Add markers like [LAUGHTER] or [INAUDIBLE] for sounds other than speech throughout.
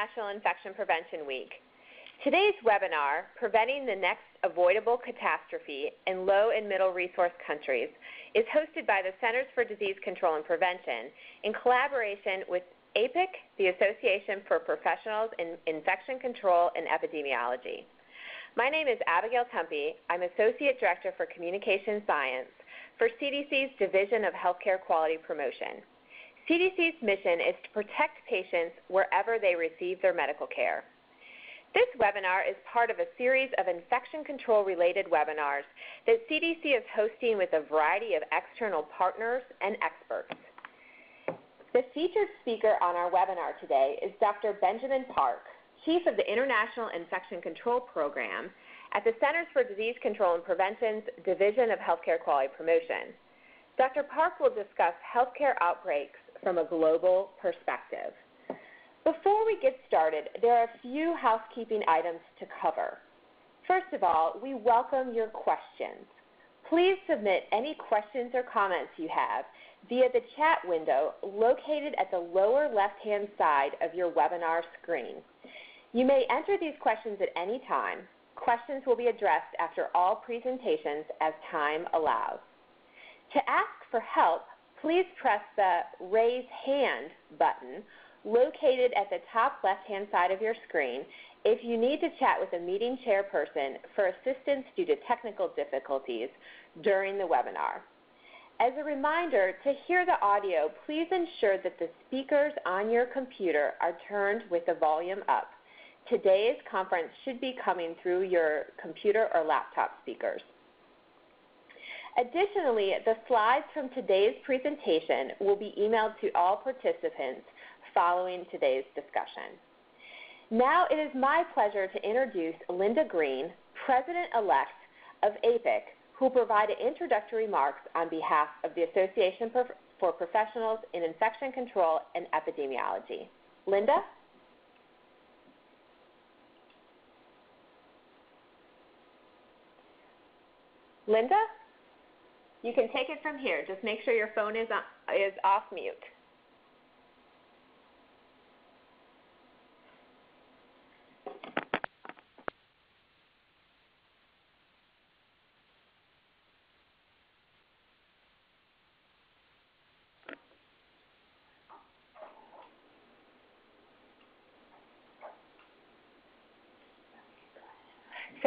International Infection Prevention Week. Today's webinar, Preventing the Next Avoidable Catastrophe in Low and Middle Resource Countries, is hosted by the Centers for Disease Control and Prevention in collaboration with APIC, the Association for Professionals in Infection Control and Epidemiology. My name is Abigail Tumpey. I'm Associate Director for Communication Science for CDC's Division of Healthcare Quality Promotion. CDC's mission is to protect patients wherever they receive their medical care. This webinar is part of a series of infection control related webinars that CDC is hosting with a variety of external partners and experts. The featured speaker on our webinar today is Dr. Benjamin Park, Chief of the International Infection Control Program at the Centers for Disease Control and Prevention's Division of Healthcare Quality Promotion. Dr. Park will discuss healthcare outbreaks from a global perspective. Before we get started, there are a few housekeeping items to cover. First of all, we welcome your questions. Please submit any questions or comments you have via the chat window located at the lower left-hand side of your webinar screen. You may enter these questions at any time. Questions will be addressed after all presentations as time allows. To ask for help, please press the Raise Hand button located at the top left-hand side of your screen if you need to chat with a meeting chairperson for assistance due to technical difficulties during the webinar. As a reminder, to hear the audio, please ensure that the speakers on your computer are turned with the volume up. Today's conference should be coming through your computer or laptop speakers. Additionally, the slides from today's presentation will be emailed to all participants following today's discussion. Now it is my pleasure to introduce Linda Greene, President-elect of APIC, who will provide introductory remarks on behalf of the Association for Professionals in Infection Control and Epidemiology. Linda? Linda? You can take it from here. Just make sure your phone is, on, is off mute.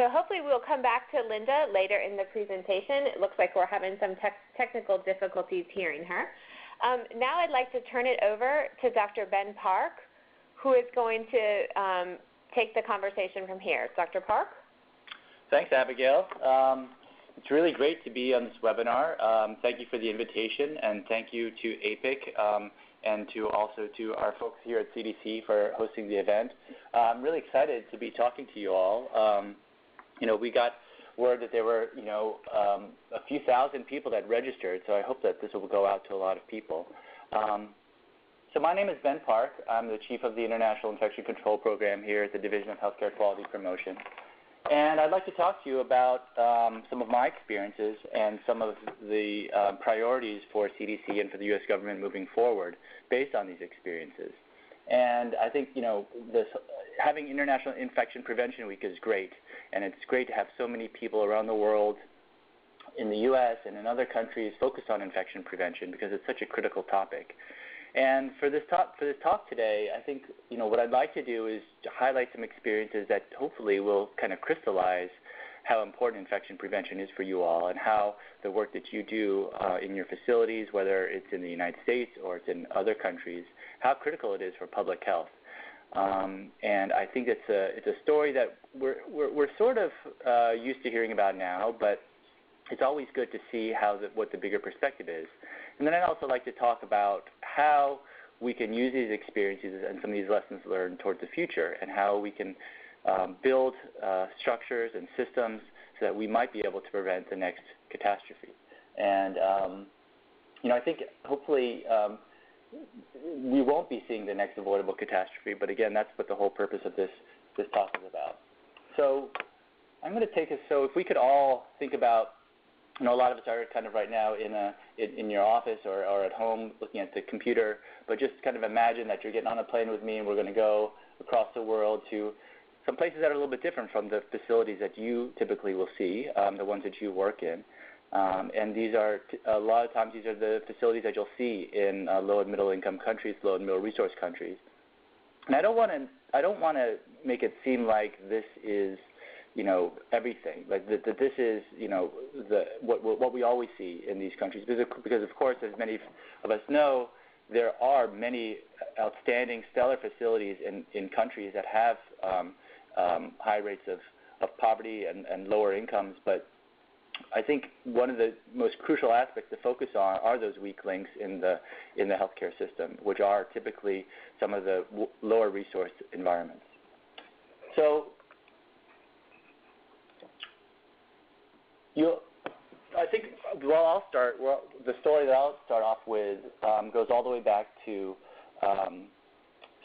So hopefully we'll come back to Linda later in the presentation. It looks like we're having some te technical difficulties hearing her. Um, now I'd like to turn it over to Dr. Ben Park, who is going to um, take the conversation from here. Dr. Park? Thanks, Abigail. Um, it's really great to be on this webinar. Um, thank you for the invitation, and thank you to APIC um, and to also to our folks here at CDC for hosting the event. Uh, I'm really excited to be talking to you all. Um, you know, we got word that there were, you know, um, a few thousand people that registered, so I hope that this will go out to a lot of people. Um, so my name is Ben Park. I'm the Chief of the International Infection Control Program here at the Division of Healthcare Quality Promotion. And I'd like to talk to you about um, some of my experiences and some of the uh, priorities for CDC and for the U.S. government moving forward based on these experiences. And I think, you know, this, having International Infection Prevention Week is great and it's great to have so many people around the world in the U.S. and in other countries focused on infection prevention because it's such a critical topic. And for this talk, for this talk today, I think you know what I'd like to do is to highlight some experiences that hopefully will kind of crystallize how important infection prevention is for you all and how the work that you do uh, in your facilities, whether it's in the United States or it's in other countries, how critical it is for public health. Um, and I think it's a it's a story that we're we're, we're sort of uh, used to hearing about now, but it's always good to see how the, what the bigger perspective is. And then I'd also like to talk about how we can use these experiences and some of these lessons learned towards the future, and how we can um, build uh, structures and systems so that we might be able to prevent the next catastrophe. And um, you know, I think hopefully. Um, we won't be seeing the next avoidable catastrophe. But again, that's what the whole purpose of this this talk is about. So I'm going to take us. So if we could all think about, you know, a lot of us are kind of right now in a in, in your office or, or at home looking at the computer, but just kind of imagine that you're getting on a plane with me and we're going to go across the world to some places that are a little bit different from the facilities that you typically will see, um, the ones that you work in. Um, and these are a lot of times these are the facilities that you'll see in uh, low and middle income countries, low and middle resource countries. And I don't want to I don't want to make it seem like this is you know everything like that, that this is you know the what what we always see in these countries because of, because of course as many of us know there are many outstanding stellar facilities in in countries that have um, um, high rates of of poverty and, and lower incomes but I think one of the most crucial aspects to focus on are those weak links in the in the healthcare system, which are typically some of the w- lower resource environments. So you, I think, well, I'll start. Well, the story that I'll start off with um, goes all the way back to um,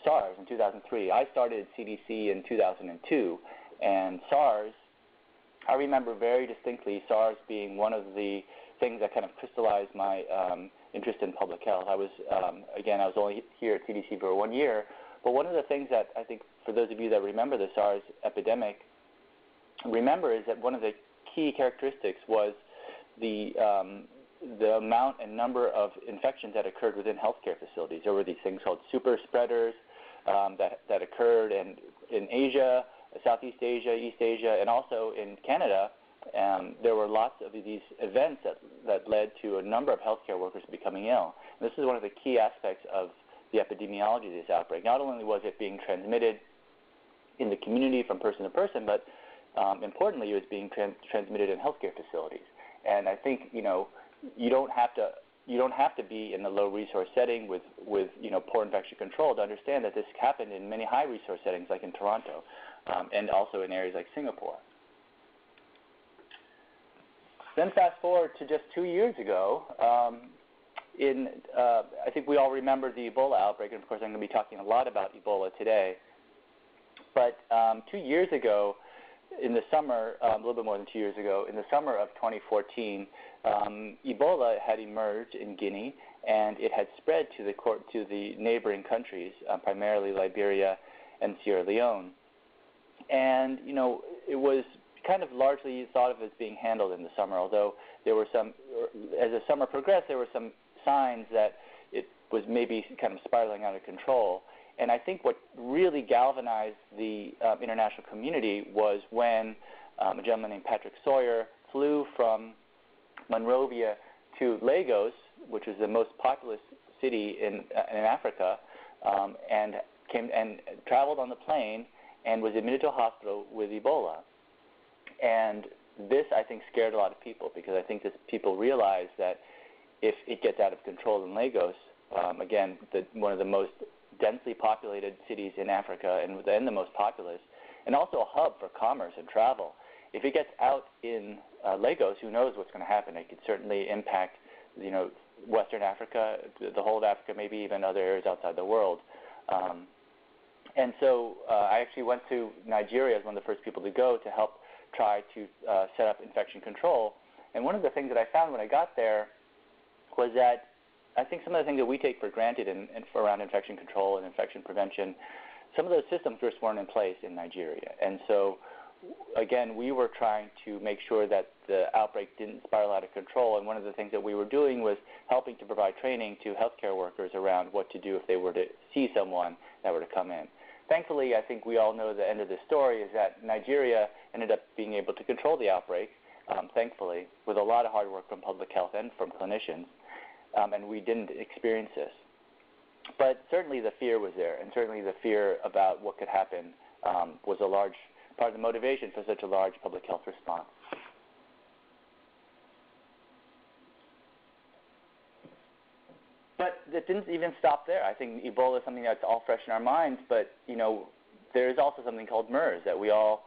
SARS in 2003. I started CDC in 2002, and SARS I remember very distinctly SARS being one of the things that kind of crystallized my um, interest in public health. I was, um, again, I was only here at CDC for one year, but one of the things that I think for those of you that remember the SARS epidemic, remember is that one of the key characteristics was the um, the amount and number of infections that occurred within healthcare facilities. There were these things called super spreaders um, that that occurred in in Asia, Southeast Asia, East Asia, and also in Canada, um, there were lots of these events that, that led to a number of healthcare workers becoming ill. And this is one of the key aspects of the epidemiology of this outbreak. Not only was it being transmitted in the community from person to person, but um, importantly, it was being trans- transmitted in healthcare facilities. And I think you know you don't have to you don't have to be in a low resource setting with with you know poor infection control to understand that this happened in many high resource settings like in Toronto um, and also in areas like Singapore. Then fast forward to just two years ago, um, in uh, I think we all remember the Ebola outbreak, and of course I'm going to be talking a lot about Ebola today. But um, two years ago, in the summer, um, a little bit more than two years ago, in the summer of 2014, um, Ebola had emerged in Guinea, and it had spread to the court, to the neighboring countries, uh, primarily Liberia and Sierra Leone and you know it was kind of largely thought of as being handled in the summer. Although there were some, as the summer progressed, there were some signs that it was maybe kind of spiraling out of control. And I think what really galvanized the um, international community was when um, a gentleman named Patrick Sawyer flew from Monrovia to Lagos, which is the most populous city in, uh, in Africa, um, and came and traveled on the plane and was admitted to a hospital with Ebola. And this, I think, scared a lot of people because I think that people realized that if it gets out of control in Lagos, um, again, the, one of the most densely populated cities in Africa and then the most populous, and also a hub for commerce and travel. If it gets out in uh, Lagos, who knows what's going to happen? It could certainly impact, you know, Western Africa, the whole of Africa, maybe even other areas outside the world. Um, and so uh, I actually went to Nigeria as one of the first people to go to help try to uh, set up infection control. And one of the things that I found when I got there was that I think some of the things that we take for granted in, in, around infection control and infection prevention, some of those systems just weren't in place in Nigeria. And so, again, we were trying to make sure that the outbreak didn't spiral out of control. And one of the things that we were doing was helping to provide training to healthcare workers around what to do if they were to see someone that were to come in. Thankfully, I think we all know the end of the story is that Nigeria ended up being able to control the outbreak, um, thankfully, with a lot of hard work from public health and from clinicians, um, and we didn't experience this. But certainly the fear was there, and certainly the fear about what could happen um, was a large part of the motivation for such a large public health response. But it didn't even stop there. I think Ebola is something that's all fresh in our minds, but you know, there is also something called MERS that we all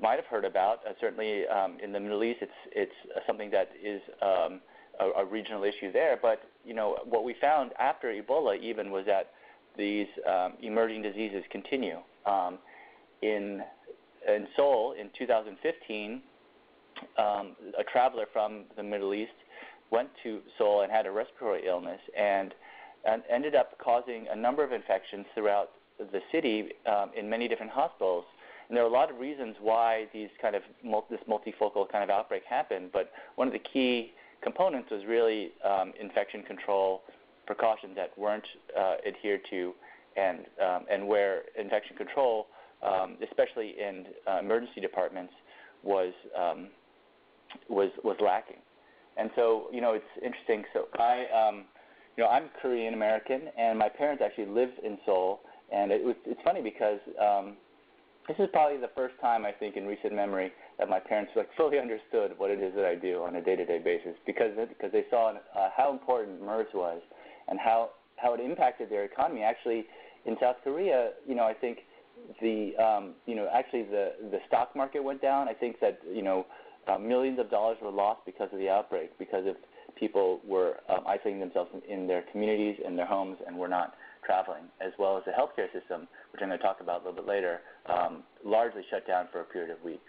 might have heard about. Uh, certainly um, in the Middle East, it's it's uh, something that is um, a, a regional issue there. But you know, what we found after Ebola even was that these um, emerging diseases continue. Um, in in Seoul in 2015, um, a traveler from the Middle East went to Seoul and had a respiratory illness and, and ended up causing a number of infections throughout the city um, in many different hospitals. And there are a lot of reasons why these kind of this multifocal kind of outbreak happened, but one of the key components was really um, infection control precautions that weren't uh, adhered to, and um, and where infection control, um, especially in uh, emergency departments, was um, was was lacking. And so you know it's interesting. So I um, you know I'm Korean American, and my parents actually live in Seoul, and it was it's funny because um, this is probably the first time I think in recent memory that my parents like [LAUGHS] fully understood what it is that I do on a day-to-day basis because because they saw uh, how important MERS was and how how it impacted their economy. Actually, in South Korea, you know, I think the um, you know actually the the stock market went down. I think that you know uh, millions of dollars were lost because of the outbreak because of people were um, isolating themselves in, in their communities and their homes and were not traveling, as well as the healthcare system, which I'm going to talk about a little bit later, um, largely shut down for a period of weeks.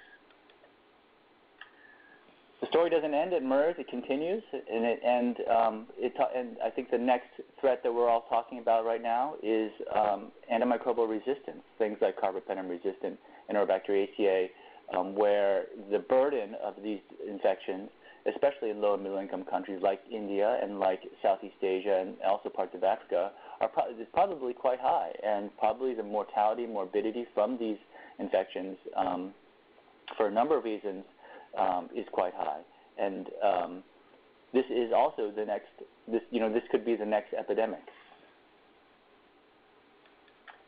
The story doesn't end at MERS; it continues, and, it, and, um, it and I think the next threat that we're all talking about right now is um, antimicrobial resistance, things like carbapenem-resistant Enterobacteriaceae, um, where the burden of these infections especially in low and middle income countries like India and like Southeast Asia and also parts of Africa, are pro- is probably quite high. And probably the mortality, morbidity from these infections, um, for a number of reasons, um, is quite high. And um, this is also the next, this, you know, this could be the next epidemic.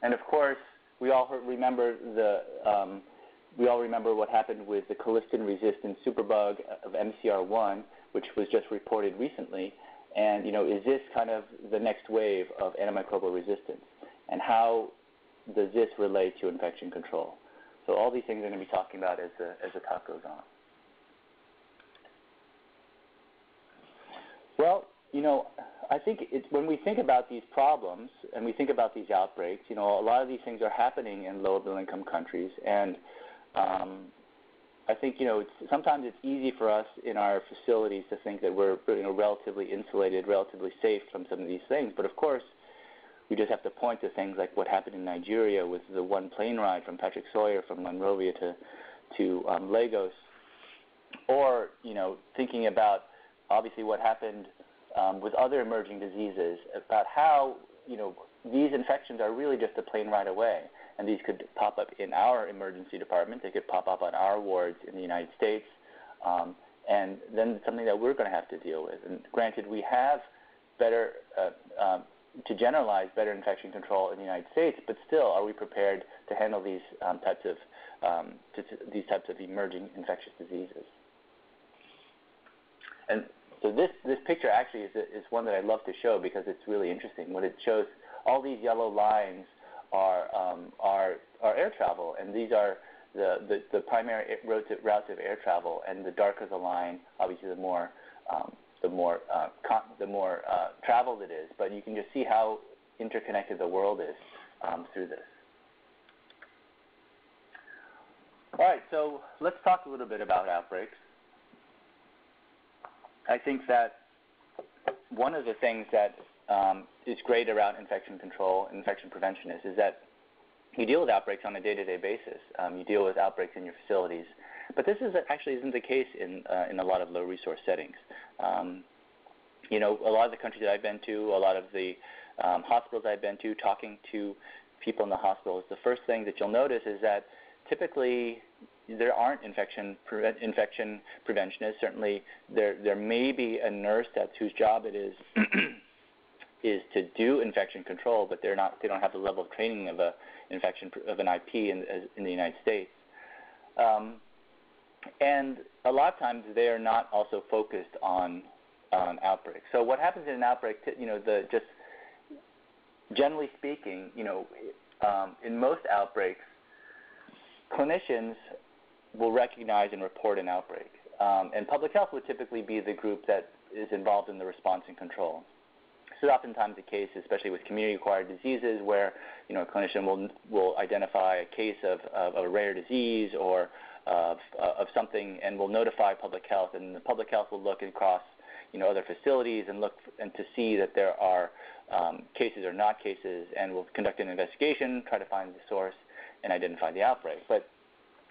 And of course, we all remember the um, we all remember what happened with the colistin-resistant superbug of MCR1, which was just reported recently. And you know, is this kind of the next wave of antimicrobial resistance? And how does this relate to infection control? So all these things I'm going to be talking about as the, as the talk goes on. Well, you know, I think it's, when we think about these problems and we think about these outbreaks, you know, a lot of these things are happening in low middle income countries, and um, I think you know it's, sometimes it's easy for us in our facilities to think that we're you know, relatively insulated, relatively safe from some of these things. But of course, we just have to point to things like what happened in Nigeria with the one plane ride from Patrick Sawyer from Monrovia to to um, Lagos, or you know thinking about obviously what happened um, with other emerging diseases, about how you know these infections are really just a plane ride away and these could pop up in our emergency department. They could pop up on our wards in the United States, um, and then something that we're going to have to deal with. And granted, we have better, uh, um, to generalize, better infection control in the United States, but still, are we prepared to handle these um, types of um, to, to these types of emerging infectious diseases? And so this this picture actually is is one that I love to show because it's really interesting. What it shows, all these yellow lines are um, are are air travel, and these are the, the, the primary routes of, routes of air travel. And the darker the line, obviously, the more um, the more uh, con- the more uh, traveled it is. But you can just see how interconnected the world is um, through this. All right, so let's talk a little bit about outbreaks. I think that one of the things that um, is great around infection control and infection prevention is, is that you deal with outbreaks on a day-to-day basis. Um, you deal with outbreaks in your facilities, but this is actually isn't the case in uh, in a lot of low-resource settings. Um, you know, a lot of the countries that I've been to, a lot of the um, hospitals I've been to, talking to people in the hospitals, the first thing that you'll notice is that typically there aren't infection pre- infection preventionists. Certainly, there there may be a nurse that's whose job it is [CLEARS THROAT] is to do infection control, but they're not they don't have the level of training of a infection of an IP in, in the United States. Um, and a lot of times they are not also focused on on outbreaks. So what happens in an outbreak? You know, the just generally speaking, you know, um, in most outbreaks, clinicians will recognize and report an outbreak, um, and public health would typically be the group that is involved in the response and control. This is oftentimes the case, especially with community-acquired diseases, where you know a clinician will will identify a case of, of a rare disease or of, of something and will notify public health, and the public health will look across you know, other facilities and look and to see that there are um, cases or not cases, and we'll conduct an investigation, try to find the source, and identify the outbreak. But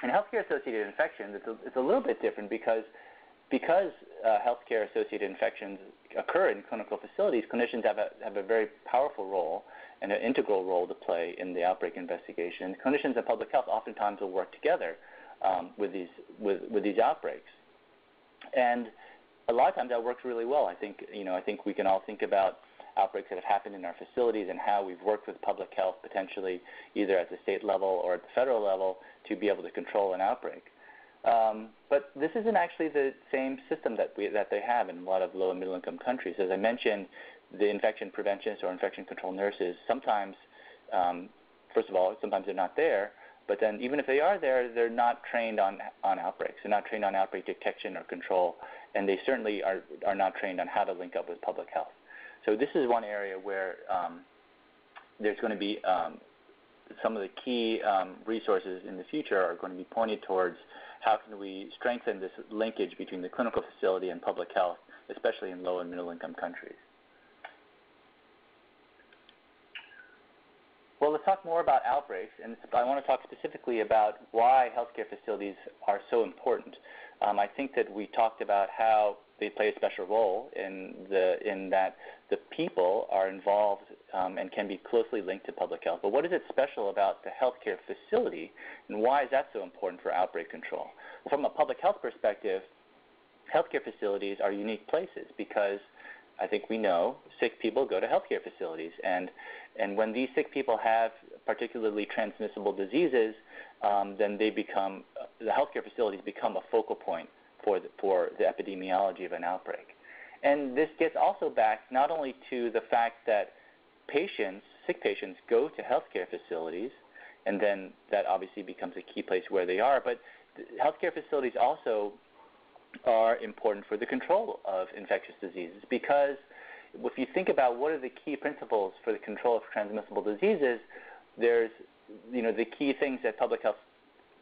in healthcare-associated infections, it's a, it's a little bit different because because uh, healthcare-associated infections occur in clinical facilities, clinicians have a, have a very powerful role and an integral role to play in the outbreak investigation. Clinicians and public health oftentimes will work together um, with these with, with these outbreaks, and a lot of times that works really well. I think you know I think we can all think about outbreaks that have happened in our facilities and how we've worked with public health potentially either at the state level or at the federal level to be able to control an outbreak. Um, but this isn't actually the same system that we that they have in a lot of low and middle income countries. As I mentioned, the infection preventionists or infection control nurses sometimes, um, first of all, sometimes they're not there. But then, even if they are there, they're not trained on on outbreaks. They're not trained on outbreak detection or control, and they certainly are are not trained on how to link up with public health. So this is one area where um, there's going to be um, some of the key um, resources in the future are going to be pointed towards how can we strengthen this linkage between the clinical facility and public health, especially in low and middle income countries. Well, let's talk more about outbreaks, and I want to talk specifically about why healthcare facilities are so important. Um, I think that we talked about how they play a special role in the in that the people are involved um, and can be closely linked to public health. But what is it special about the healthcare facility, and why is that so important for outbreak control? From a public health perspective, healthcare facilities are unique places because I think we know sick people go to healthcare facilities, and and when these sick people have particularly transmissible diseases, um, then they become the healthcare facilities become a focal point for the, for the epidemiology of an outbreak. And this gets also back not only to the fact that patients, sick patients, go to healthcare facilities, and then that obviously becomes a key place where they are, but healthcare facilities also are important for the control of infectious diseases because if you think about what are the key principles for the control of transmissible diseases, there's you know the key things that public health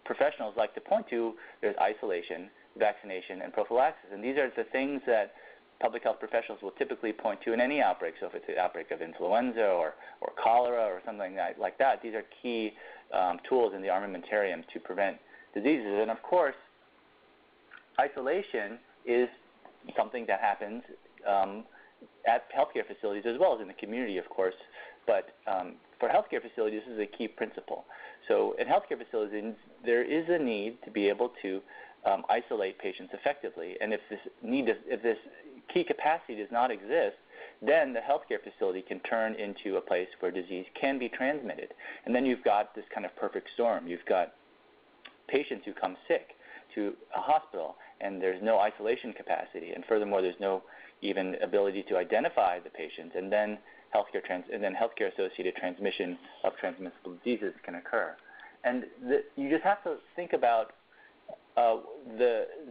professionals like to point to. There's isolation, vaccination, and prophylaxis. And these are the things that public health professionals will typically point to in any outbreak. So if it's an outbreak of influenza or, or cholera or something like that, these are key um, tools in the armamentarium to prevent diseases. And of course, isolation is something that happens um, at healthcare facilities as well as in the community, of course. But um, for healthcare facilities, this is a key principle. So in healthcare facilities, there is a need to be able to um, isolate patients effectively. And if this need, to, if this key capacity does not exist, then the healthcare facility can turn into a place where disease can be transmitted. And then you've got this kind of perfect storm. You've got patients who come sick to a hospital, and there's no isolation capacity, and furthermore, there's no even ability to identify the patients, and then healthcare trans- and then healthcare-associated transmission of transmissible diseases can occur. And the, you just have to think about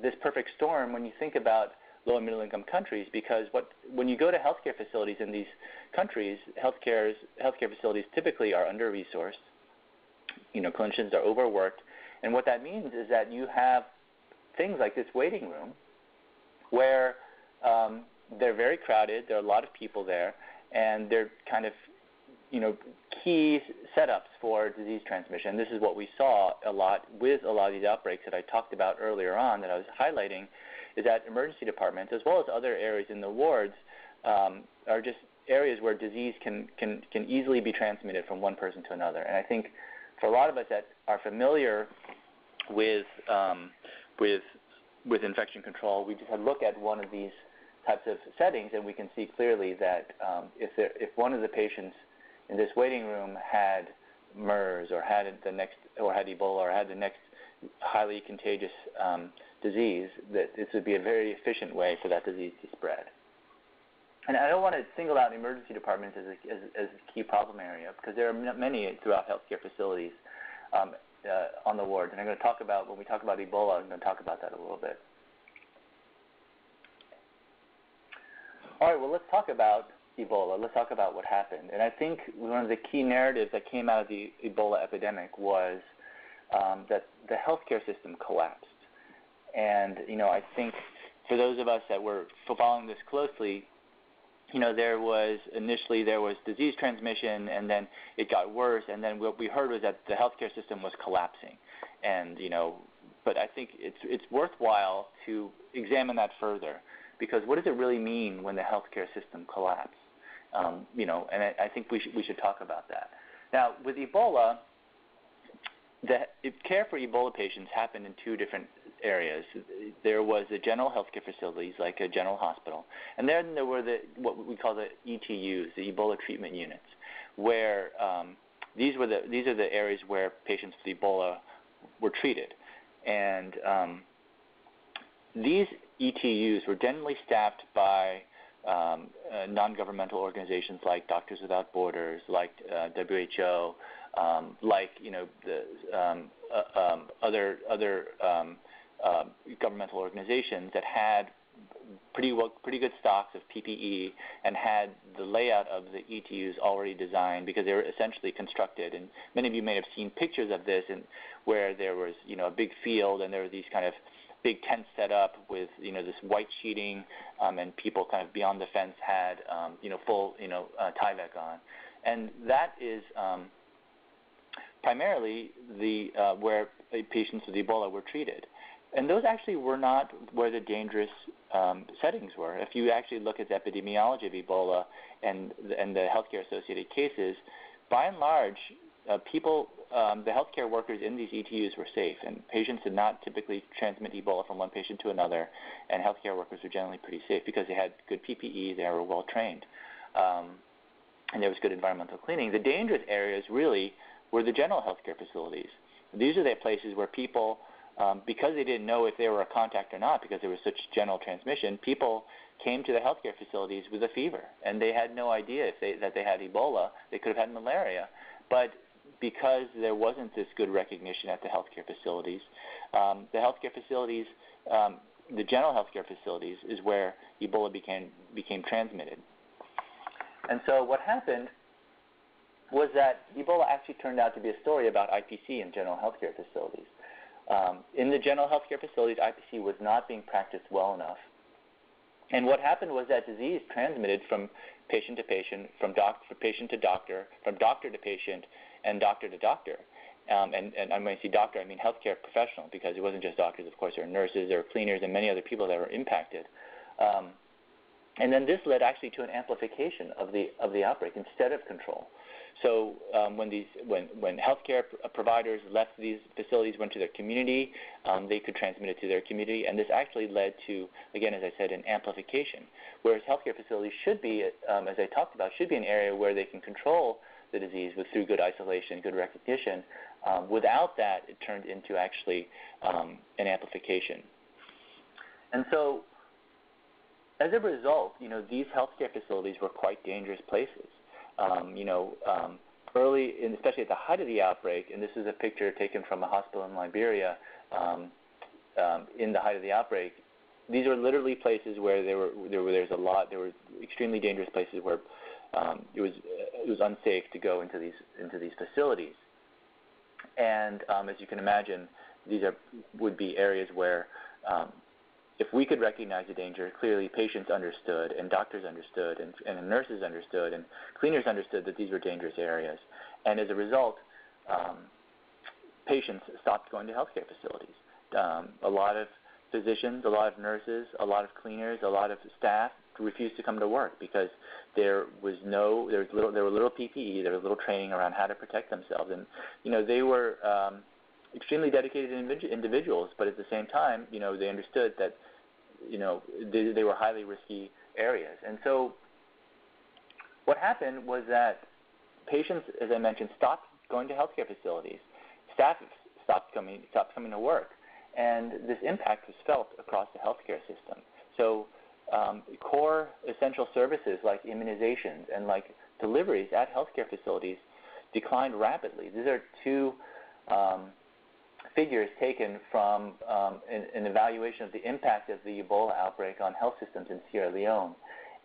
this perfect storm when you think about low and middle income countries because what, when you go to healthcare facilities in these countries, healthcare facilities typically are under resourced. You know, clinicians are overworked, and what that means is that you have things like this waiting room where um, they're very crowded. There are a lot of people there, and they're kind of you know, key setups for disease transmission. This is what we saw a lot with a lot of these outbreaks that I talked about earlier on that I was highlighting, is that emergency departments, as well as other areas in the wards, um, are just areas where disease can, can, can easily be transmitted from one person to another. And I think for a lot of us that are familiar with, um, with, with infection control, we just had look at one of these types of settings and we can see clearly that um, if, there, if one of the patients in this waiting room had MERS or had the next or had Ebola or had the next highly contagious um, disease, that this would be a very efficient way for that disease to spread. And I don't want to single out emergency departments as a, as, as a key problem area because there are many throughout healthcare facilities um, uh, on the ward. And I'm going to talk about, when we talk about Ebola, I'm going to talk about that a little bit. All right, well, let's talk about Ebola. Let's talk about what happened. And I think one of the key narratives that came out of the Ebola epidemic was um, that the healthcare system collapsed. And you know, I think for those of us that were following this closely, you know, there was initially there was disease transmission, and then it got worse, and then what we heard was that the healthcare system was collapsing, and you know, but I think it's it's worthwhile to examine that further, because what does it really mean when the healthcare system collapses? Um, you know, and I, I think we should we should talk about that. Now, with Ebola, the care for Ebola patients happened in two different areas. There was the general healthcare facilities, like a general hospital, and then there were the what we call the ETUs, the Ebola treatment units, where um, these were the these are the areas where patients with Ebola were treated, and um, these ETUs were generally staffed by um, uh, non-governmental organizations like Doctors Without Borders, like uh, WHO, um, like you know the um, uh, um, other other um, uh, governmental organizations that had pretty well, pretty good stocks of PPE and had the layout of the ETUs already designed because they were essentially constructed. And many of you may have seen pictures of this, and where there was you know a big field and there were these kind of big tent set up with you know this white sheeting, um, and people kind of beyond the fence had um, you know full you know uh, Tyvek on, and that is um, primarily the uh, where patients with Ebola were treated. And those actually were not where the dangerous um, settings were. If you actually look at the epidemiology of Ebola and and the healthcare associated cases, by and large, uh, people, um, the healthcare workers in these ETUs were safe, and patients did not typically transmit Ebola from one patient to another, and healthcare workers were generally pretty safe because they had good PPE, they were well trained, um, and there was good environmental cleaning. The dangerous areas really were the general healthcare facilities. These are the places where people um, because they didn't know if they were a contact or not, because there was such general transmission, people came to the healthcare facilities with a fever, and they had no idea if they, that they had Ebola. They could have had malaria, but because there wasn't this good recognition at the healthcare facilities, um, the healthcare facilities, um, the general healthcare facilities, is where Ebola became became transmitted. And so what happened was that Ebola actually turned out to be a story about IPC in general healthcare facilities. Um, in the general healthcare facilities, IPC was not being practiced well enough. And what happened was that disease transmitted from patient to patient, from, doc, patient to doctor, from doctor to patient, and doctor to doctor. Um, and, and going to say doctor, I mean healthcare professional, because it wasn't just doctors. Of course, there were nurses, there were cleaners, and many other people that were impacted. Um, and then this led actually to an amplification of the of the outbreak instead of control. So um, when these when when healthcare uh, providers left these facilities, went to their community, um, they could transmit it to their community, and this actually led to, again, as I said, an amplification. Whereas healthcare facilities should be, um, as I talked about, should be an area where they can control the disease with through good isolation, good recognition. Um, without that, it turned into actually um, an amplification. And so, as a result, you know, these healthcare facilities were quite dangerous places um, you know, um, early, in, especially at the height of the outbreak, and this is a picture taken from a hospital in Liberia um, um, in the height of the outbreak. These are literally places where there were there were there's a lot there were extremely dangerous places where um, it was it was unsafe to go into these into these facilities. And um, as you can imagine, these are would be areas where um, if we could recognize the danger, clearly patients understood, and doctors understood, and, and nurses understood, and cleaners understood that these were dangerous areas. And as a result, um, patients stopped going to healthcare facilities. Um, a lot of physicians, a lot of nurses, a lot of cleaners, a lot of staff refused to come to work because there was no there was little there were little PPE, there was little training around how to protect themselves, and you know they were um, extremely dedicated individuals, but at the same time, you know they understood that you know, they, they were highly risky areas. And so what happened was that patients, as I mentioned, stopped going to healthcare facilities. Staff stopped coming, stopped coming to work. And this impact was felt across the healthcare system. So um, core essential services like immunizations and like deliveries at healthcare facilities declined rapidly. These are two um, figures taken from um, an, an, evaluation of the impact of the Ebola outbreak on health systems in Sierra Leone.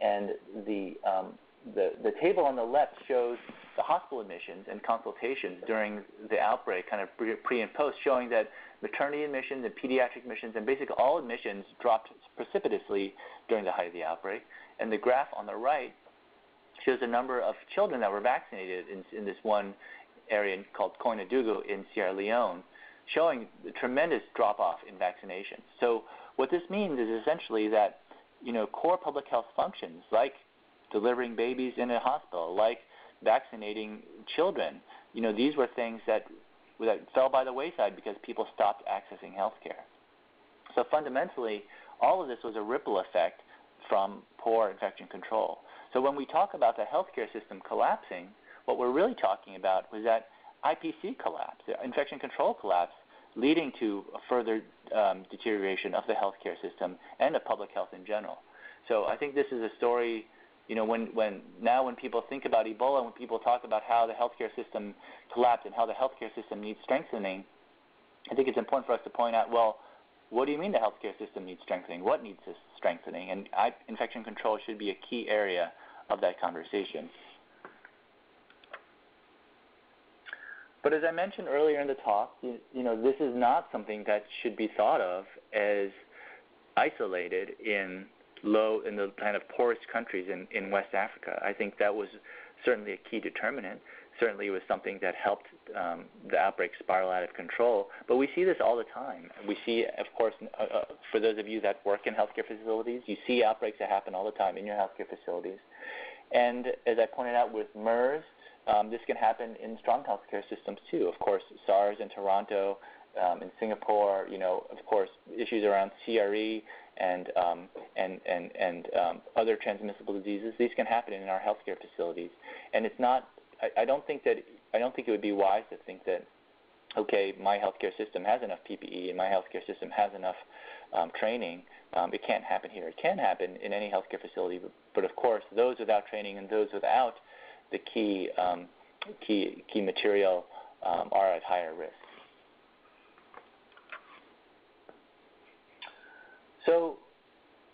And the, um, the, the table on the left shows the hospital admissions and consultations during the outbreak, kind of pre, pre and post, showing that maternity admissions and pediatric admissions and basically all admissions dropped precipitously during the height of the outbreak. And the graph on the right shows the number of children that were vaccinated in, in this one area called Koinadugu in Sierra Leone, showing tremendous drop off in vaccinations. So what this means is essentially that you know core public health functions like delivering babies in a hospital, like vaccinating children, you know these were things that that fell by the wayside because people stopped accessing health care. So fundamentally, all of this was a ripple effect from poor infection control. So when we talk about the healthcare system collapsing, what we're really talking about was that IPC collapse, infection control collapse, leading to a further um, deterioration of the healthcare system and of public health in general. So I think this is a story, you know, when, when now when people think about Ebola, when people talk about how the healthcare system collapsed and how the healthcare system needs strengthening, I think it's important for us to point out, well, what do you mean the healthcare system needs strengthening? What needs strengthening? And I, infection control should be a key area of that conversation. But as I mentioned earlier in the talk, you, you, know, this is not something that should be thought of as isolated in low in the kind of poorest countries in, in West Africa. I think that was certainly a key determinant. Certainly, it was something that helped um, the outbreak spiral out of control. But we see this all the time. We see, of course, uh, uh, for those of you that work in healthcare facilities, you see outbreaks that happen all the time in your healthcare facilities. And as I pointed out with MERS, um, this can happen in strong healthcare systems too. Of course, SARS in Toronto, um, in Singapore, you know, of course, issues around CRE and um, and and and um, other transmissible diseases. These can happen in our healthcare facilities, and it's not. I, I don't think that I don't think it would be wise to think that okay, my healthcare system has enough PPE and my healthcare system has enough um, training. Um, it can't happen here. It can happen in any healthcare facility, but, but of course, those without training and those without the key um, key key material um, are at higher risk. So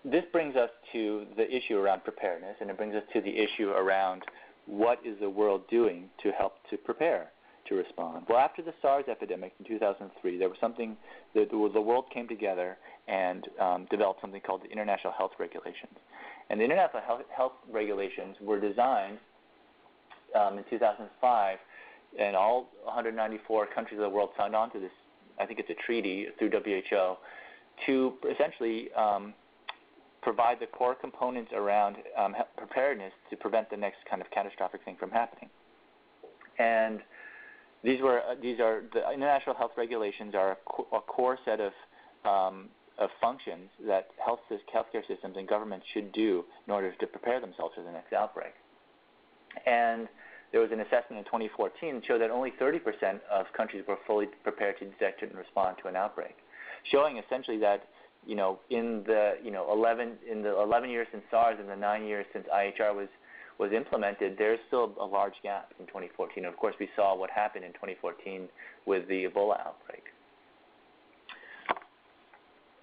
this brings us to the issue around preparedness, and it brings us to the issue around what is the world doing to help to prepare to respond. Well, after the SARS epidemic in 2003, there was something that the world came together and um, developed something called the International Health Regulations. And the International Health, Health Regulations were designed um, in 2005, and all 194 countries of the world signed on to this. I think it's a treaty through WHO to essentially um, provide the core components around um, preparedness to prevent the next kind of catastrophic thing from happening. And these were uh, these are the international health regulations are a, a core set of um, of functions that health healthcare systems and governments should do in order to prepare themselves for the next outbreak. And there was an assessment in 2014 that showed that only 30% of countries were fully prepared to detect and respond to an outbreak, showing essentially that you know in the you know 11 in the 11 years since SARS and the nine years since IHR was was implemented, there's still a large gap in 2014. And of course, we saw what happened in 2014 with the Ebola outbreak.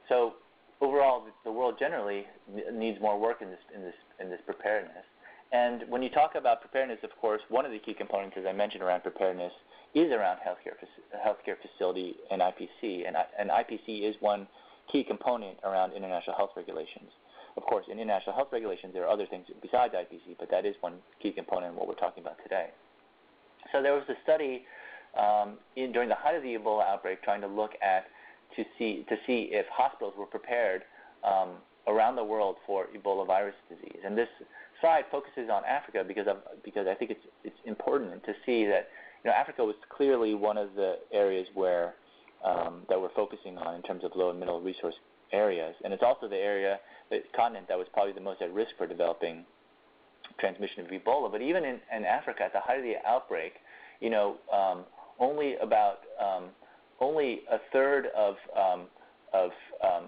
So overall, the world generally needs more work in this in this in this preparedness. And when you talk about preparedness, of course, one of the key components, as I mentioned, around preparedness is around healthcare, healthcare facility and IPC. And, and IPC is one key component around international health regulations. Of course, in international health regulations, there are other things besides IPC, but that is one key component in what we're talking about today. So there was a study um, in, during the height of the Ebola outbreak trying to look at to see to see if hospitals were prepared um, around the world for Ebola virus disease. And this slide focuses on Africa because of, because I think it's it's important to see that you know Africa was clearly one of the areas where um, that we're focusing on in terms of low and middle resource areas, and it's also the area, the continent that was probably the most at risk for developing transmission of Ebola. But even in, in Africa, at the height of the outbreak, you know, um, only about um, only a third of um, of um,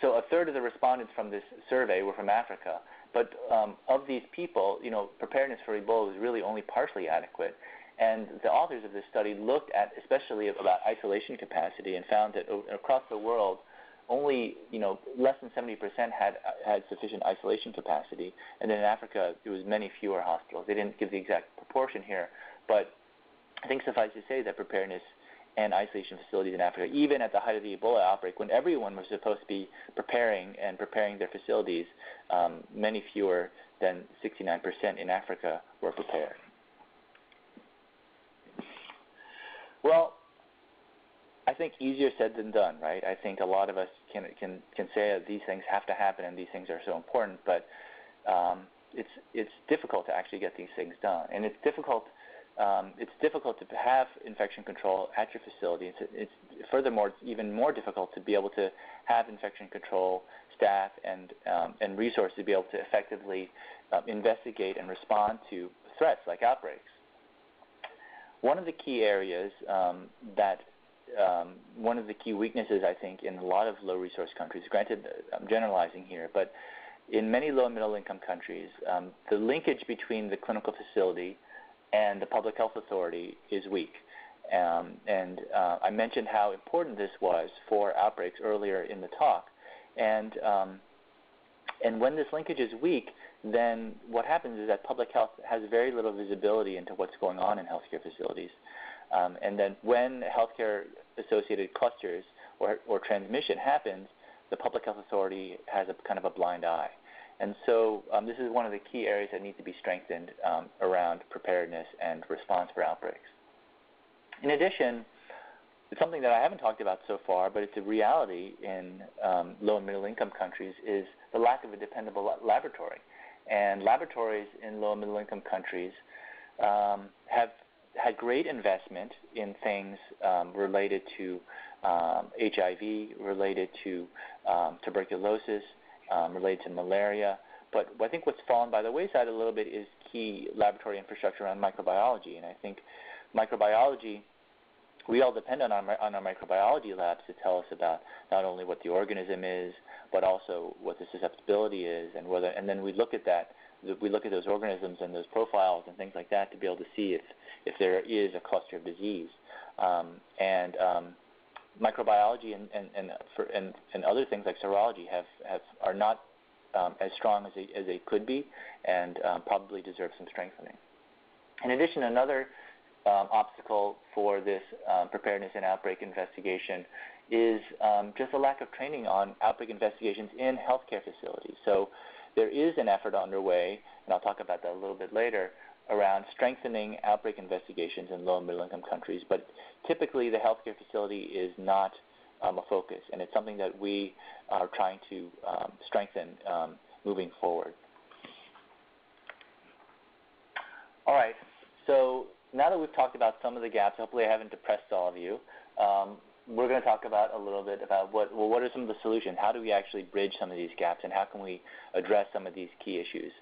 so a third of the respondents from this survey were from Africa, but um, of these people, you know, preparedness for Ebola was really only partially adequate. And the authors of this study looked at especially about isolation capacity and found that across the world, only you know less than 70% had had sufficient isolation capacity, and then in Africa there was many fewer hospitals. They didn't give the exact proportion here, but I think suffice to say that preparedness and isolation facilities in Africa, even at the height of the Ebola outbreak, when everyone was supposed to be preparing and preparing their facilities, um, many fewer than 69% in Africa were prepared. Well, I think easier said than done, right? I think a lot of us can can can say that these things have to happen and these things are so important, but um, it's it's difficult to actually get these things done, and it's difficult. Um, it's difficult to have infection control at your facility. It's, it's furthermore it's even more difficult to be able to have infection control staff and um, and resources to be able to effectively uh, investigate and respond to threats like outbreaks. One of the key areas um, that um, one of the key weaknesses, I think, in a lot of low resource countries, granted, I'm generalizing here, but in many low and middle income countries, um, the linkage between the clinical facility and the public health authority is weak. Um, and uh, I mentioned how important this was for outbreaks earlier in the talk. And, um, and when this linkage is weak, then what happens is that public health has very little visibility into what's going on in healthcare facilities. Um, and then when healthcare associated clusters or, or transmission happens, the public health authority has a kind of a blind eye. And so um, this is one of the key areas that need to be strengthened um, around preparedness and response for outbreaks. In addition, it's something that I haven't talked about so far, but it's a reality in um, low and middle income countries is the lack of a dependable laboratory. And laboratories in low and middle income countries have had great investment in things related to HIV, related to tuberculosis, um, related to malaria. But I think what's fallen by the wayside a little bit is key laboratory infrastructure around microbiology. And I think microbiology, we all depend on our, on our microbiology labs to tell us about not only what the organism is, but also what the susceptibility is, and whether. And then we look at that we look at those organisms and those profiles and things like that to be able to see if, if there is a cluster of disease. Um, and um, microbiology and, and, and, for, and, and other things like serology have, have, are not um, as strong as they, as they could be and um, probably deserve some strengthening. In addition, another um, obstacle for this um, preparedness and outbreak investigation is um, just a lack of training on outbreak investigations in healthcare facilities. So there is an effort underway, and I'll talk about that a little bit later, around strengthening outbreak investigations in low and middle income countries. But typically, the healthcare facility is not um, a focus, and it's something that we are trying to um, strengthen um, moving forward. All right, so now that we've talked about some of the gaps, hopefully I haven't depressed all of you. Um, we're going to talk about a little bit about what well, what are some of the solutions? How do we actually bridge some of these gaps, and how can we address some of these key issues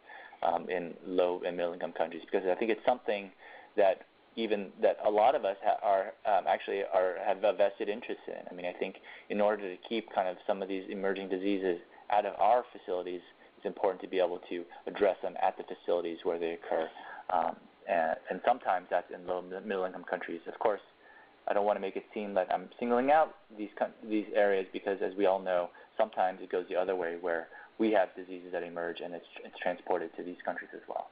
um, in low and middle income countries? Because I think it's something that even that a lot of us ha- are um, actually are have a vested interest in. I mean, I think in order to keep kind of some of these emerging diseases out of our facilities, it's important to be able to address them at the facilities where they occur. Um, and, and sometimes that's in low middle income countries. Of course, I don't want to make it seem like I'm singling out these these areas because, as we all know, sometimes it goes the other way, where we have diseases that emerge and it's, it's transported to these countries as well.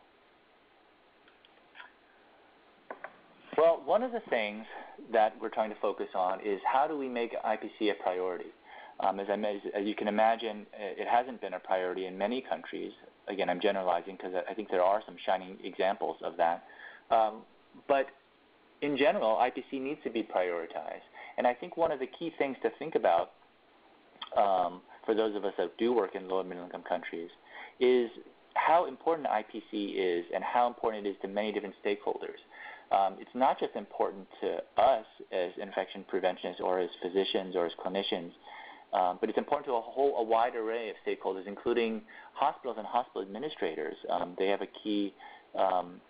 Well, one of the things that we're trying to focus on is how do we make IPC a priority? Um, as, I, as you can imagine, it hasn't been a priority in many countries. Again, I'm generalizing because I think there are some shining examples of that. Um, but in general, IPC needs to be prioritized. And I think one of the key things to think about um, for those of us that do work in low and middle income countries is how important IPC is and how important it is to many different stakeholders. Um, it's not just important to us as infection preventionists or as physicians or as clinicians, um, but it's important to a whole a wide array of stakeholders, including hospitals and hospital administrators. Um, they have a key um,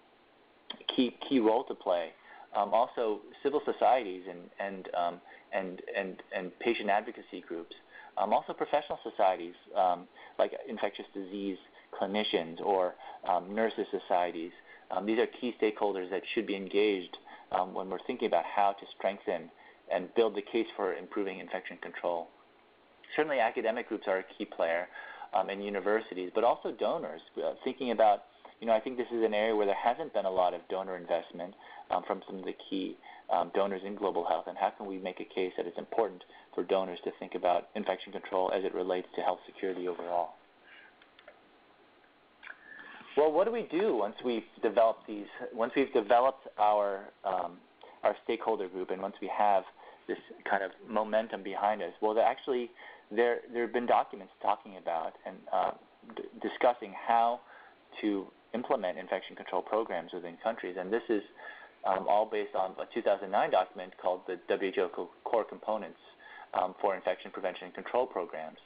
key key role to play um, also civil societies and and um, and and and patient advocacy groups, um, also professional societies um, like infectious disease clinicians or um, nurses societies. Um, these are key stakeholders that should be engaged when we're thinking about how to strengthen and build the case for improving infection control. certainly academic groups are a key player, um, and universities, but also donors. Uh, thinking about, you know, I think this is an area where there hasn't been a lot of donor investment um, from some of the key um, donors in global health, and how can we make a case that it's important for donors to think about infection control as it relates to health security overall? Well, what do we do once we've developed these? Once we've developed our um, our stakeholder group, and once we have this kind of momentum behind us, well, actually there there have been documents talking about and uh, d- discussing how to implement infection control programs within countries, and this is um, all based on a 2009 document called the WHO Core Components um, for Infection Prevention and Control Programs.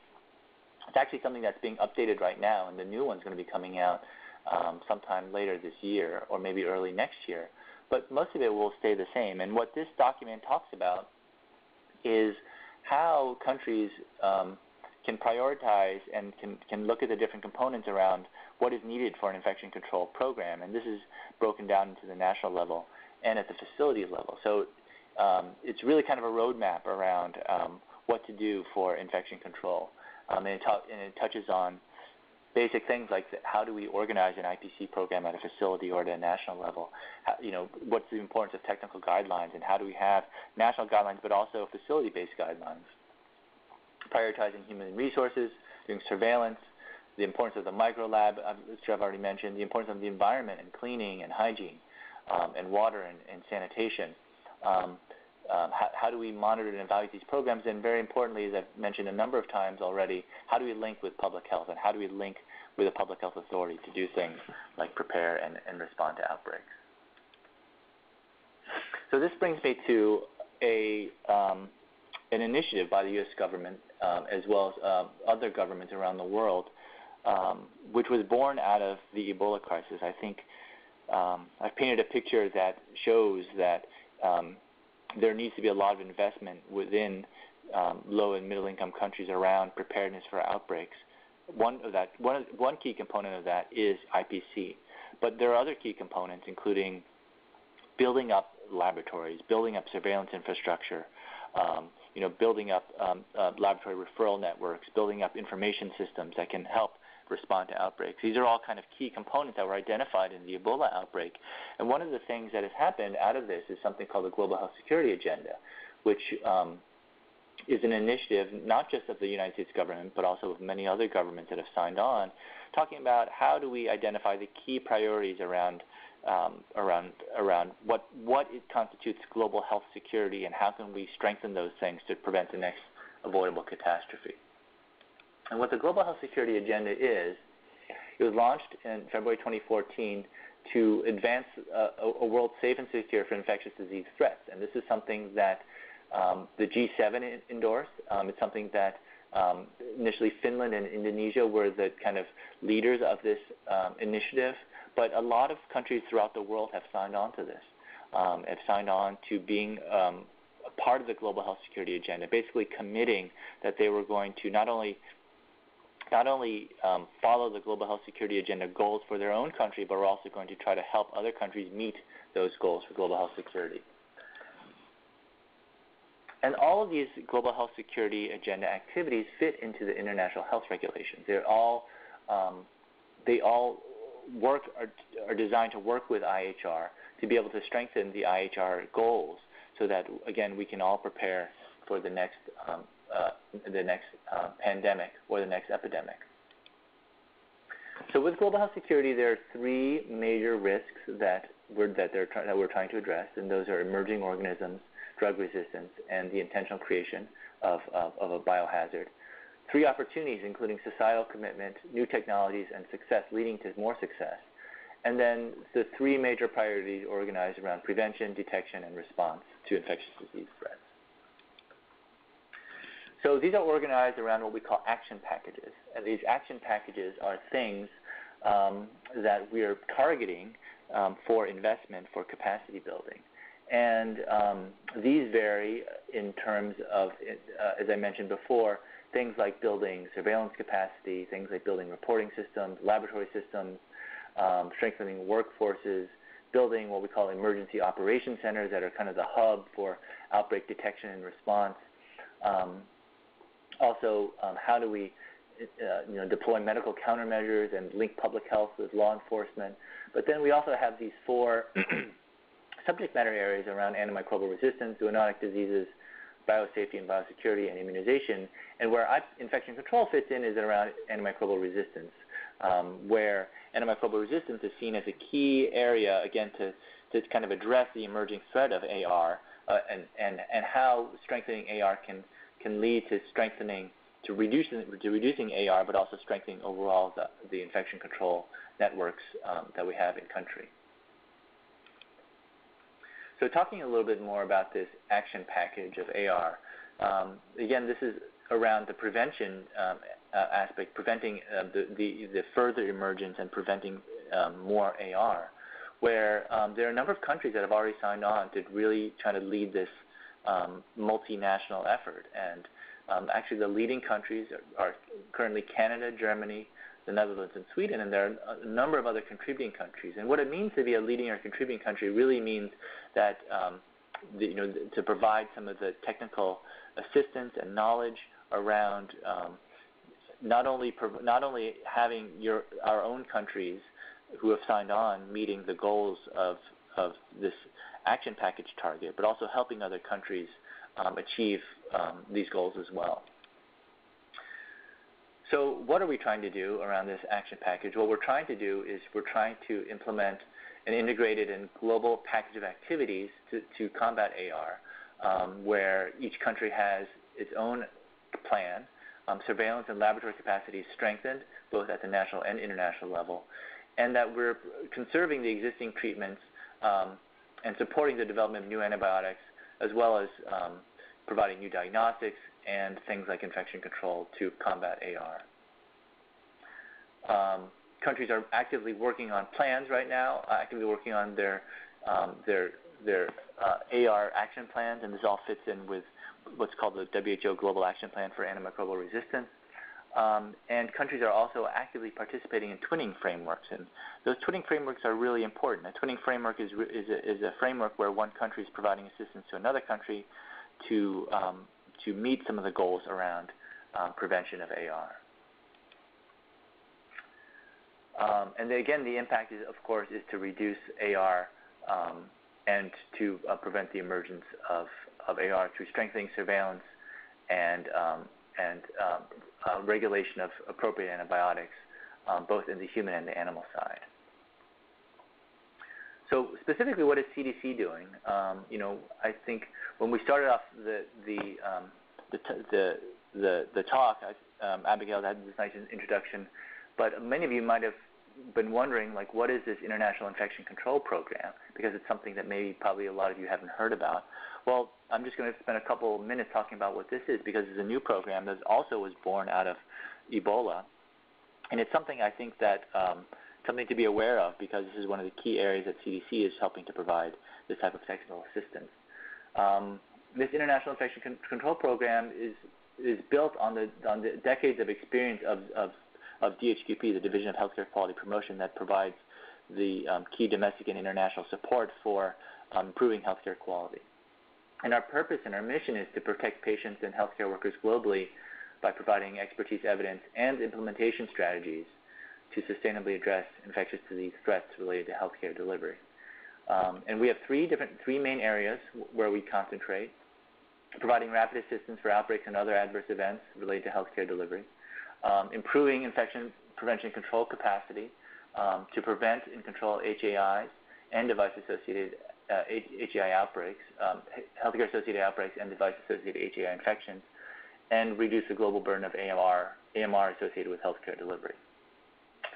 It's actually something that's being updated right now, and the new one's going to be coming out um, sometime later this year or maybe early next year. But most of it will stay the same. And what this document talks about is how countries um, can prioritize and can, can look at the different components around what is needed for an infection control program. And this is broken down into the national level and at the facility level. So um, it's really kind of a roadmap around um, what to do for infection control. Um, and, it and, it touches on basic things like the, how do we organize an IPC program at a facility or at a national level? How, you know, what's the importance of technical guidelines and how do we have national guidelines but also facility-based guidelines? Prioritizing human resources, doing surveillance, the importance of the micro lab, which I've already mentioned, the importance of the environment and cleaning and hygiene, um, and water and, and sanitation. Um, um, how, how, do we monitor and evaluate these programs? And very importantly, as I've mentioned a number of times already, how do we link with public health and how do we link with a public health authority to do things like prepare and, and respond to outbreaks? So this brings me to a, um, an initiative by the U.S. government um, as well as uh, other governments around the world, um, which was born out of the Ebola crisis. I think um, I've painted a picture that shows that um, there needs to be a lot of investment within um, low and middle income countries around preparedness for outbreaks. One of that one one key component of that is IPC, but there are other key components, including building up laboratories, building up surveillance infrastructure, um, you know, building up um, uh, laboratory referral networks, building up information systems that can help respond to outbreaks. These are all kind of key components that were identified in the Ebola outbreak. And one of the things that has happened out of this is something called the Global Health Security Agenda, which um, is an initiative not just of the United States government, but also of many other governments that have signed on, talking about how do we identify the key priorities around um, around around what what it constitutes global health security and how can we strengthen those things to prevent the next avoidable catastrophe. And what the Global Health Security Agenda is, it was launched in February 2014 to advance uh, a, world safe and secure for infectious disease threats. And this is something that um, the G7 endorsed. Um, it's something that um, initially Finland and Indonesia were the kind of leaders of this um, initiative, but a lot of countries throughout the world have signed on to this, um, have signed on to being um, a part of the global health security agenda, basically committing that they were going to not only not only um, follow the global health security agenda goals for their own country, but we're also going to try to help other countries meet those goals for global health security. And all of these global health security agenda activities fit into the international health regulations. They're all um, they all work are, are designed to work with IHR to be able to strengthen the IHR goals, so that again we can all prepare for the next um, uh, the next uh, pandemic or the next epidemic. So with global health security, there are three major risks that we're, that, that we're trying to address, and those are emerging organisms, drug resistance, and the intentional creation of, of, of a biohazard. Three opportunities, including societal commitment, new technologies, and success leading to more success. And then the three major priorities organized around prevention, detection, and response to infectious disease threats. So these are organized around what we call action packages. And these action packages are things um, that we are targeting um, for investment for capacity building. And um, these vary in terms of, uh, as I mentioned before, things like building surveillance capacity, things like building reporting systems, laboratory systems, um, strengthening workforces, building what we call emergency operation centers that are kind of the hub for outbreak detection and response, um, also, um, how do we uh, you know, deploy medical countermeasures and link public health with law enforcement. But then we also have these four [CLEARS THROAT] subject matter areas around antimicrobial resistance, zoonotic diseases, biosafety and biosecurity, and immunization. And where I, infection control fits in is around antimicrobial resistance, um, where antimicrobial resistance is seen as a key area, again, to, to kind of address the emerging threat of AR uh, and, and, and how strengthening AR can, can lead to strengthening, to reducing, to reducing AR, but also strengthening overall the, the infection control networks um, that we have in country. So talking a little bit more about this action package of AR, um, again, this is around the prevention um, uh, aspect, preventing uh, the, the, the, further emergence and preventing um, more AR, where um, there are a number of countries that have already signed on to really try to lead this multinational effort. And um, actually, the leading countries are, are currently Canada, Germany, the Netherlands and Sweden, and there are a number of other contributing countries. And what it means to be a leading or contributing country really means that um, the, you know to provide some of the technical assistance and knowledge around um, not only not only having your our own countries who have signed on meeting the goals of of this action package target, but also helping other countries um, achieve um, these goals as well. So what are we trying to do around this action package? What we're trying to do is we're trying to implement an integrated and global package of activities to, to combat AR, um, where each country has its own plan. Um, surveillance and laboratory capacity strengthened both at the national and international level, and that we're conserving the existing treatments um, and supporting the development of new antibiotics, as well as um, providing new diagnostics and things like infection control to combat AR. Um, countries are actively working on plans right now, uh, actively working on their um, their their uh, AR action plans, and this all fits in with what's called the WHO Global Action Plan for Antimicrobial Resistance. Um, and countries are also actively participating in twinning frameworks, and those twinning frameworks are really important. A twinning framework is is a, is a framework where one country is providing assistance to another country to um, to meet some of the goals around um, prevention of AR. Um, and then again, the impact is, of course, is to reduce AR um, and to uh, prevent the emergence of, of AR through strengthening surveillance and, um, and um, uh, regulation of appropriate antibiotics, um, both in the human and the animal side. So specifically, what is CDC doing? Um, you know, I think when we started off the the the, the, the, the talk, um, Abigail had this nice introduction, but many of you might have been wondering, like, what is this International Infection Control Program? Because it's something that maybe probably a lot of you haven't heard about. Well, I'm just going to spend a couple minutes talking about what this is because it's a new program that also was born out of Ebola, and it's something I think that um, something to be aware of because this is one of the key areas that CDC is helping to provide this type of technical assistance. Um, this international infection con- control program is is built on the on the decades of experience of, of of DHQP, the Division of Healthcare Quality Promotion, that provides the um, key domestic and international support for um, improving healthcare quality. And our purpose and our mission is to protect patients and healthcare workers globally by providing expertise, evidence, and implementation strategies to sustainably address infectious disease threats related to healthcare delivery. Um, and we have three different, three main areas where we concentrate providing rapid assistance for outbreaks and other adverse events related to healthcare delivery, um, improving infection prevention control capacity um, to prevent and control HAIs and device-associated HAI outbreaks, um, healthcare-associated outbreaks and device-associated HAI infections, and reduce the global burden of AMR, AMR associated with healthcare delivery.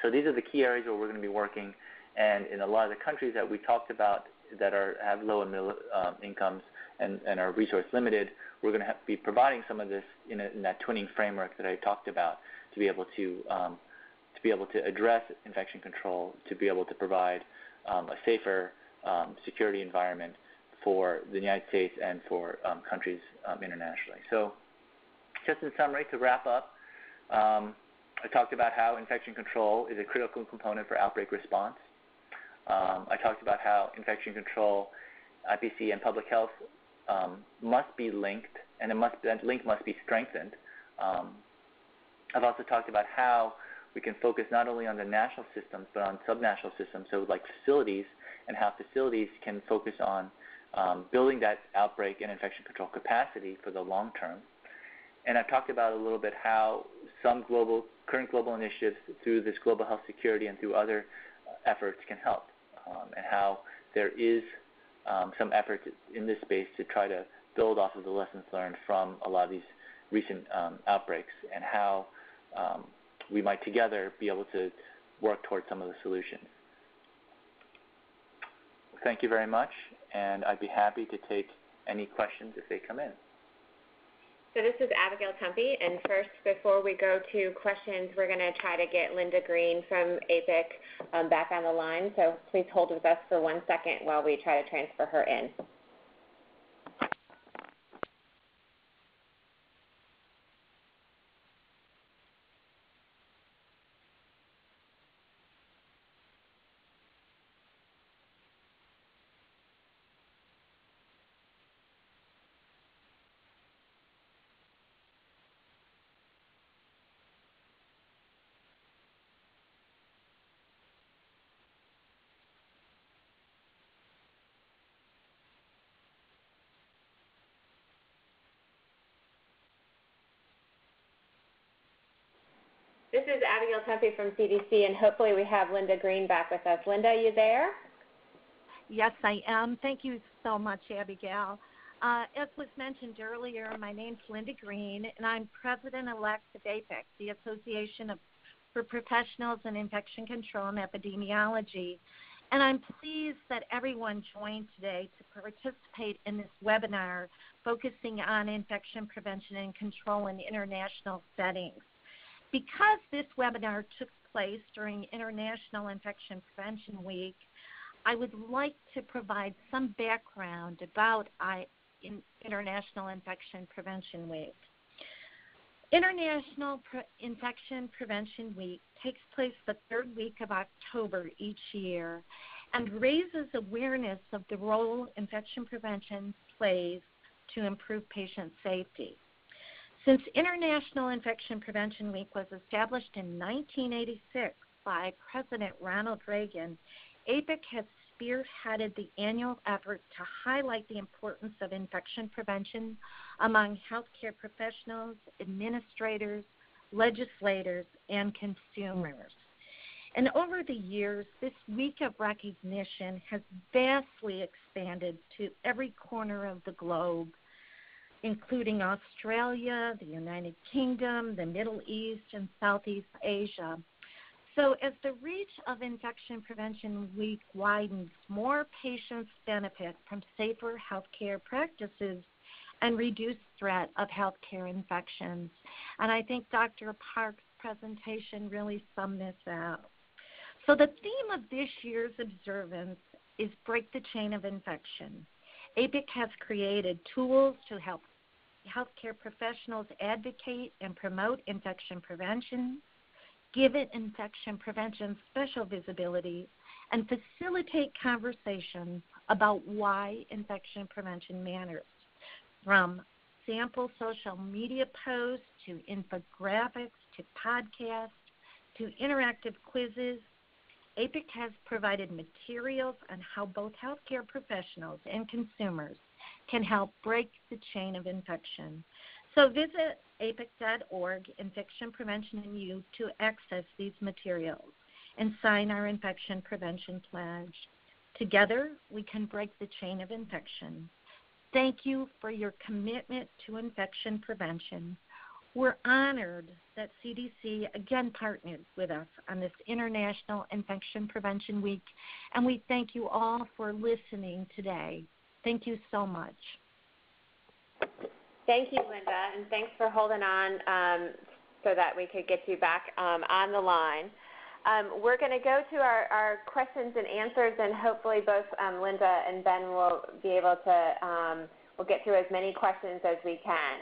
So these are the key areas where we're going to be working, and in a lot of the countries that we talked about that are have low and middle um, incomes, and, are resource limited, we're going to be providing some of this in, that twinning framework that I talked about to be able to um, to be able to address infection control, to be able to provide a safer um, security environment for the United States and for um, countries um, internationally. So, just in summary, to wrap up, um, I talked about how infection control is a critical component for outbreak response. I talked about how infection control, IPC, and public health um, must be linked, and must, that link must be strengthened Um, I've also talked about how we can focus not only on the national systems but on subnational systems, so like facilities, and how facilities can focus on um, building that outbreak and infection control capacity for the long term. And I've talked about a little bit how some global, current global initiatives through this global health security and through other efforts can help, um, and how there is um, some effort in this space to try to build off of the lessons learned from a lot of these recent um, outbreaks, and how um, we might together be able to work towards some of the solutions. Thank you very much, and I'd be happy to take any questions if they come in. So this is Abigail Tumpey, and first, before we go to questions, we're going to try to get Linda Greene from APIC um, back on the line. So please hold with us for one second while we try to transfer her in. This is Abigail Tumpey from CDC, and hopefully we have Linda Greene back with us. Linda, are you there? Yes, I am. Thank you so much, Abigail. Uh, as was mentioned earlier, my name's Linda Greene, and I'm president-elect of APIC, the Association of, for Professionals in Infection Control and Epidemiology. And I'm pleased that everyone joined today to participate in this webinar focusing on infection prevention and control in international settings. Because this webinar took place during International Infection Prevention Week, I would like to provide some background about I, in International Infection Prevention Week. International Pre- Infection Prevention Week takes place the third week of October each year and raises awareness of the role infection prevention plays to improve patient safety. Since International Infection Prevention Week was established in 1986 by President Ronald Reagan, APIC has spearheaded the annual effort to highlight the importance of infection prevention among healthcare professionals, administrators, legislators, and consumers. And over the years, this week of recognition has vastly expanded to every corner of the globe including Australia, the United Kingdom, the Middle East, and Southeast Asia. So, as the reach of Infection Prevention Week widens, more patients benefit from safer healthcare practices and reduced threat of healthcare infections. And I think Dr. Park's presentation really summed this up. So, the theme of this year's observance is Break the Chain of Infection. APIC has created tools to help healthcare professionals advocate and promote infection prevention, give it infection prevention special visibility, and facilitate conversations about why infection prevention matters. From sample social media posts to infographics to podcasts to interactive quizzes APIC has provided materials on how both healthcare professionals and consumers can help break the chain of infection. So visit apic.org, Infection Prevention and You, to access these materials and sign our infection prevention pledge. Together, we can break the chain of infection. Thank you for your commitment to infection prevention. We're honored that CDC again partnered with us on this International Infection Prevention Week, and we thank you all for listening today. Thank you so much. Thank you, Linda, and thanks for holding on um, so that we could get you back um, on the line. Um, we're going to go to our, our, questions and answers, and hopefully both um, Linda and Ben will be able to um, we'll get through as many questions as we can.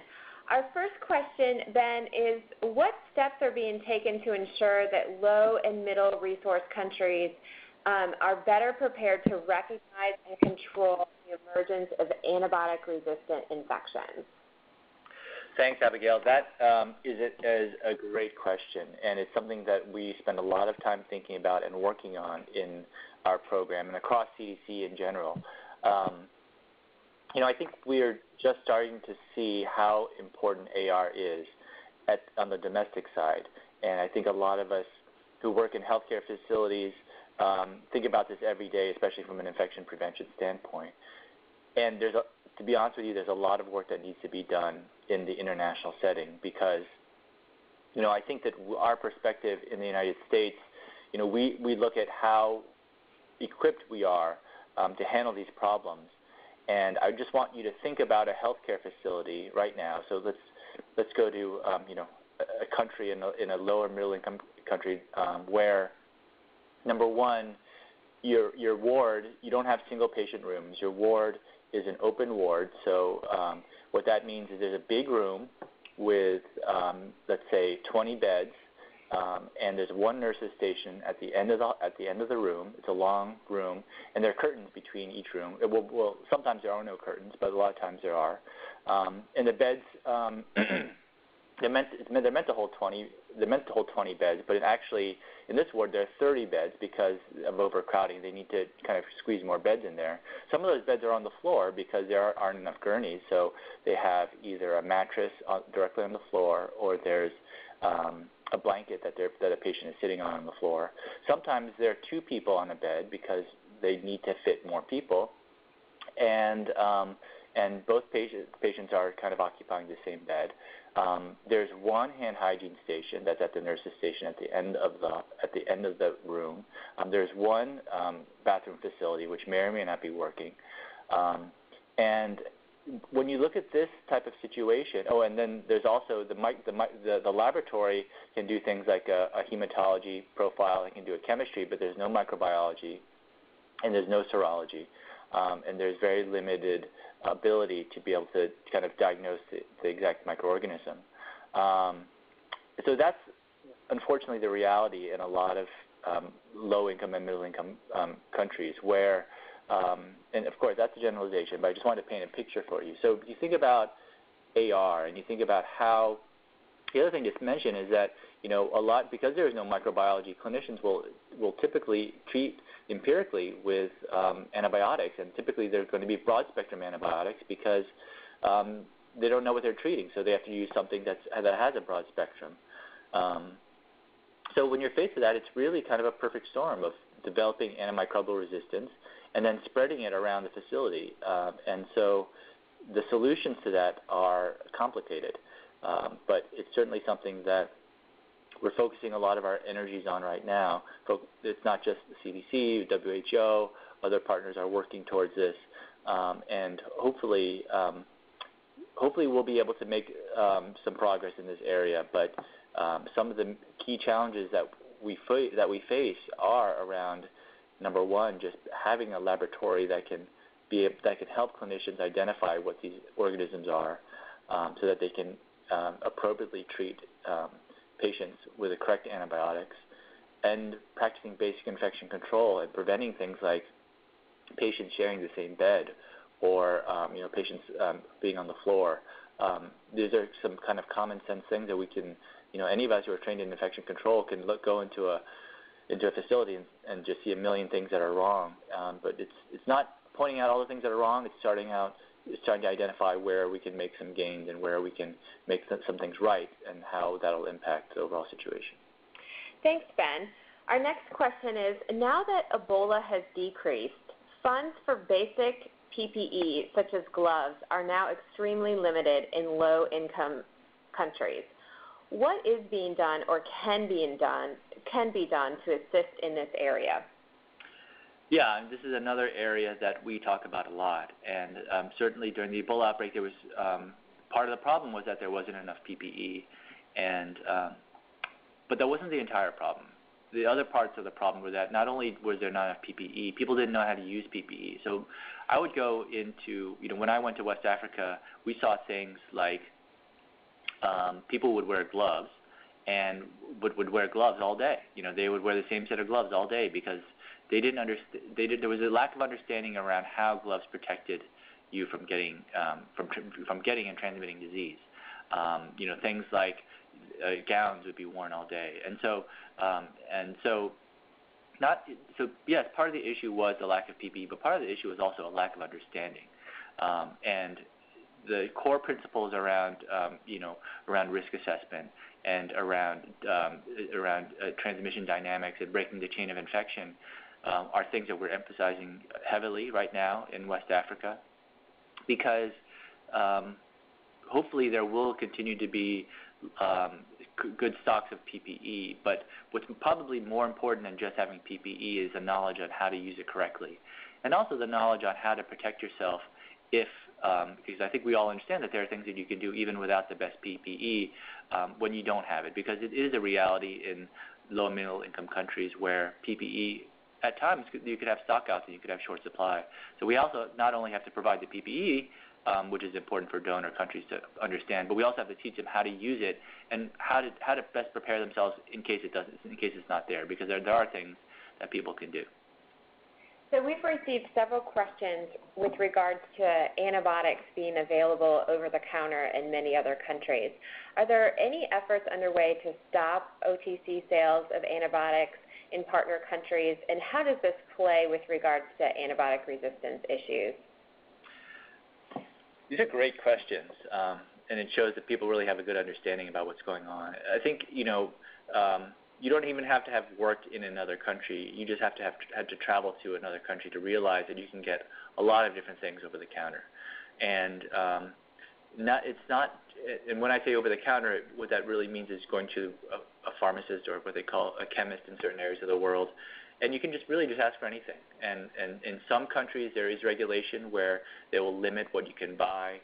Our first question, Ben, is what steps are being taken to ensure that low and middle resource countries um, are better prepared to recognize and control the emergence of antibiotic resistant infections? Thanks, Abigail. That um, is, a, is a great question, and it's something that we spend a lot of time thinking about and working on in our program and across CDC in general. You know, I think we are just starting to see how important AR is at, on the domestic side, and I think a lot of us who work in healthcare facilities um, think about this every day, especially from an infection prevention standpoint. And there's a, to be honest with you, there's a lot of work that needs to be done in the international setting because, you know, I think that our perspective in the United States, you know, we, we look at how equipped we are um, to handle these problems. And I just want you to think about a healthcare facility right now. So let's let's go to um, you know a country in a, in a lower middle income country um, where number one, your your ward you don't have single patient rooms. Your ward is an open ward. So um, what that means is there's a big room with, um, let's say, 20 beds, um, and there's one nurse's station at the end of the at the end of the room. It's a long room, and there are curtains between each room. It will, well, sometimes there are no curtains, but a lot of times there are. Um, and the beds um, [CLEARS THROAT] they're meant they're meant to hold 20 they're meant to hold 20 beds, but it actually in this ward there are 30 beds because of overcrowding. They need to kind of squeeze more beds in there. Some of those beds are on the floor because there aren't enough gurneys, so they have either a mattress on, directly on the floor or there's um, a blanket that, they're that a patient is sitting on on the floor. Sometimes there are two people on a bed because they need to fit more people, and um, and both patients patients are kind of occupying the same bed. Um, there's one hand hygiene station that's at the nurse's station at the end of the at the end of the room. Um, there's one um, bathroom facility which may or may not be working, um, and when you look at this type of situation, oh, and then there's also the the, the, the laboratory can do things like a, a hematology profile, it can do a chemistry, but there's no microbiology, and there's no serology, um, and there's very limited ability to be able to kind of diagnose the, the exact microorganism. Um, so that's unfortunately the reality in a lot of um, low-income and middle-income um, countries where, um, and of course that's a generalization, but I just wanted to paint a picture for you. So you think about AR and you think about how the other thing to mention is that you know a lot because there is no microbiology, clinicians will will typically treat empirically with um, antibiotics, and typically they're going to be broad spectrum antibiotics because um, they don't know what they're treating, so they have to use something that's, that has a broad spectrum. Um, so when you're faced with that, it's really kind of a perfect storm of developing antimicrobial resistance and then spreading it around the facility. Uh, and so the solutions to that are complicated, um, but it's certainly something that we're focusing a lot of our energies on right now. It's not just the CDC, WHO, other partners are working towards this, um, and hopefully, um, hopefully we'll be able to make um, some progress in this area. But um, some of the key challenges that we that we face are around number one, just having a laboratory that can be that can help clinicians identify what these organisms are, um, so that they can um, appropriately treat patients with the correct antibiotics, and practicing basic infection control and preventing things like patients sharing the same bed or um, you know patients um, being on the floor. Um, these are some kind of common sense things that we can, you know, any of us who are trained in infection control can look go into a into a facility and, and just see a million things that are wrong. Um, but it's it's not pointing out all the things that are wrong. It's starting out starting to identify where we can make some gains and where we can make some things right and how that will impact the overall situation. Thanks, Ben. Our next question is, now that Ebola has decreased, funds for basic PPE, such as gloves, are now extremely limited in low-income countries. What is being done or can be done, can be done to assist in this area? Yeah, this is another area that we talk about a lot. And um, certainly during the Ebola outbreak, there was um, part of the problem was that there wasn't enough PPE, and um, but that wasn't the entire problem. The other parts of the problem were that not only was there not enough PPE, people didn't know how to use PPE. So I would go into, you know, when I went to West Africa, we saw things like um, people would wear gloves and would, would wear gloves all day. You know, they would wear the same set of gloves all day because they didn't understand. They did. There was a lack of understanding around how gloves protected you from getting um, from from getting and transmitting disease. Um, you know, things like uh, gowns would be worn all day, and so um, and so not so yes, part of the issue was the lack of PPE, but part of the issue was also a lack of understanding. Um, and the core principles around um, you know around risk assessment and around um, around uh, transmission dynamics and breaking the chain of infection um, are things that we're emphasizing heavily right now in West Africa because um, hopefully there will continue to be um, good stocks of PPE. But what's probably more important than just having PPE is the knowledge on how to use it correctly, and also the knowledge on how to protect yourself if um, because I think we all understand that there are things that you can do even without the best PPE um, when you don't have it, because it is a reality in low and middle income countries where PPE at times you could have stockouts and you could have short supply. So we also not only have to provide the PPE, um, which is important for donor countries to understand, but we also have to teach them how to use it and how to how to best prepare themselves in case it doesn't in case it's not there, because there there are things that people can do. So we've received several questions with regards to antibiotics being available over the counter in many other countries. Are there any efforts underway to stop OTC sales of antibiotics in partner countries, and how does this play with regards to antibiotic resistance issues? These are great questions, um, and it shows that people really have a good understanding about what's going on. I think you know um, you don't even have to have worked in another country. You just have to have had to travel to another country to realize that you can get a lot of different things over the counter. And um, not, it's not. And when I say over the counter, what that really means is going to a, a pharmacist or what they call a chemist in certain areas of the world, and you can just really just ask for anything. And, and in some countries, there is regulation where they will limit what you can buy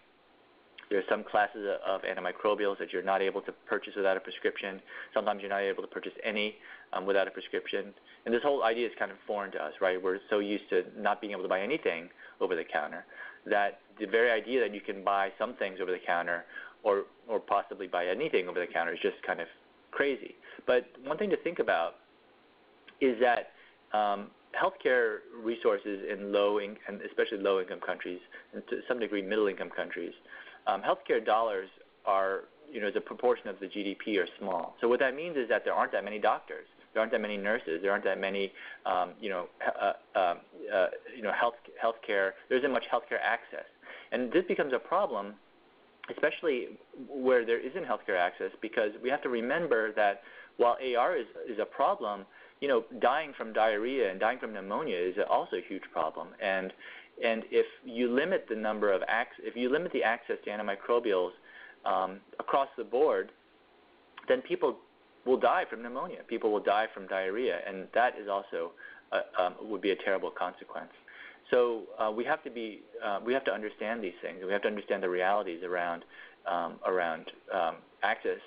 there are some classes of antimicrobials that you're not able to purchase without a prescription. Sometimes you're not able to purchase any um, without a prescription. And this whole idea is kind of foreign to us, right? We're so used to not being able to buy anything over the counter that the very idea that you can buy some things over the counter or, or possibly buy anything over the counter is just kind of crazy. But one thing to think about is that um, healthcare resources in low income, and especially low income countries, and to some degree middle income countries, um, healthcare dollars are, you know, as a proportion of the GDP are small. So what that means is that there aren't that many doctors, there aren't that many nurses, there aren't that many, um, you know, uh, uh, uh, you know, health healthcare. There isn't much healthcare access, and this becomes a problem, especially where there isn't healthcare access, because we have to remember that while AR is is a problem, you know, dying from diarrhea and dying from pneumonia is also a huge problem, and and if you limit the number of ac- if you limit the access to antimicrobials um, across the board, then people will die from pneumonia. People will die from diarrhea, and that is also uh, um, would be a terrible consequence. So uh, we have to be uh, we have to understand these things. We have to understand the realities around um, around um, access,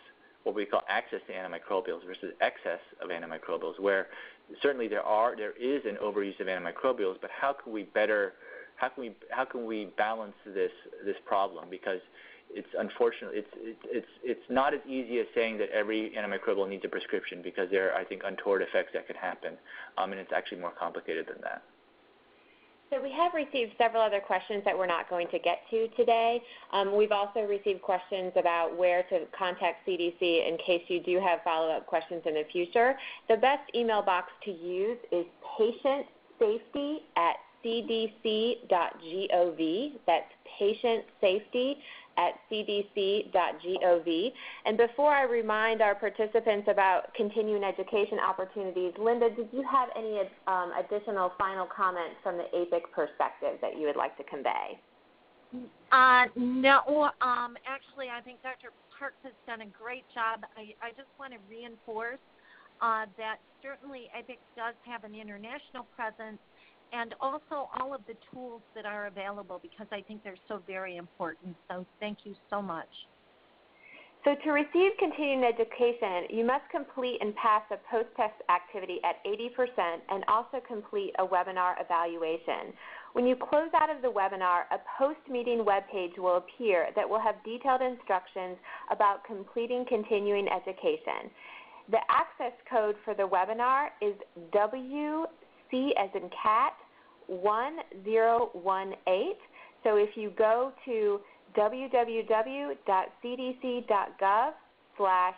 what we call access to antimicrobials versus excess of antimicrobials. Where certainly there are there is an overuse of antimicrobials, but how can we better how can we how can we balance this this problem because it's unfortunate it's it's it's not as easy as saying that every antimicrobial needs a prescription because there are I think untoward effects that could happen um, and it's actually more complicated than that. So we have received several other questions that we're not going to get to today. Um, we've also received questions about where to contact CDC in case you do have follow-up questions in the future. The best email box to use is patientsafety at cdc.gov. That's patient safety at cdc.gov. And before I remind our participants about continuing education opportunities, Linda, did you have any um, additional final comments from the APIC perspective that you would like to convey? Uh, no, um, actually, I think Dr. Parks has done a great job. I, I just want to reinforce uh, that certainly APIC does have an international presence and also all of the tools that are available because I think they're so very important. So thank you so much. So to receive continuing education, you must complete and pass a post-test activity at 80% and also complete a webinar evaluation. When you close out of the webinar, a post-meeting webpage will appear that will have detailed instructions about completing continuing education. The access code for the webinar is As in cat 1018. So if you go to www.cdc.gov slash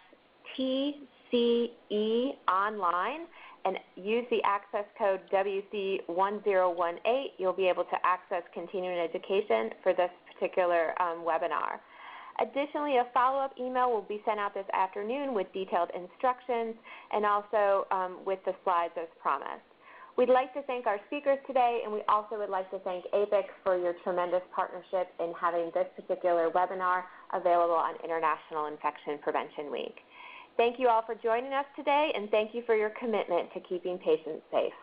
TCE online and use the access code WC1018. You'll be able to access continuing education for this particular um, webinar. Additionally, a follow-up email will be sent out this afternoon with detailed instructions and also um, with the slides as promised. We'd like to thank our speakers today, and we also would like to thank APIC for your tremendous partnership in having this particular webinar available on International Infection Prevention Week. Thank you all for joining us today, and thank you for your commitment to keeping patients safe.